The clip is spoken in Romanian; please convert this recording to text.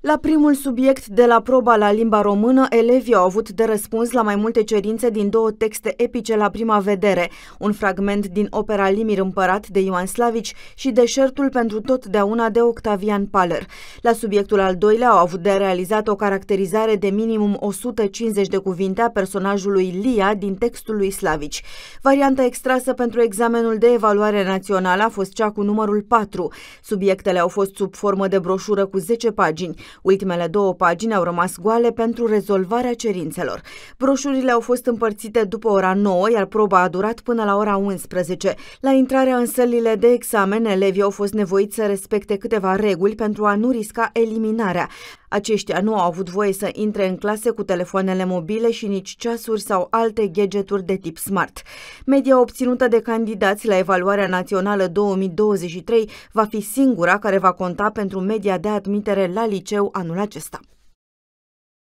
La primul subiect de la proba la limba română, elevii au avut de răspuns la mai multe cerințe din două texte epice la prima vedere, un fragment din opera Limir Împărat de Ioan Slavici și Deșertul pentru totdeauna de Octavian Paler. La subiectul al doilea au avut de realizat o caracterizare de minimum 150 de cuvinte a personajului Lia din textul lui Slavici. Varianta extrasă pentru examenul de evaluare națională a fost cea cu numărul 4. Subiectele au fost sub formă de broșură cu 10 pagini. Ultimele două pagini au rămas goale pentru rezolvarea cerințelor. Broșurile au fost împărțite după ora 9, iar proba a durat până la ora 11. La intrarea în sălile de examen, elevii au fost nevoiți să respecte câteva reguli pentru a nu risca eliminarea. Aceștia nu au avut voie să intre în clase cu telefoanele mobile și nici ceasuri sau alte gadgeturi de tip smart. Media obținută de candidați la evaluarea națională 2023 va fi singura care va conta pentru media de admitere la liceu anul acesta.